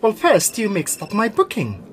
Well, first you mixed up my booking.